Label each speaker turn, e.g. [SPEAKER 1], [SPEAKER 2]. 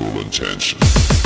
[SPEAKER 1] full intention.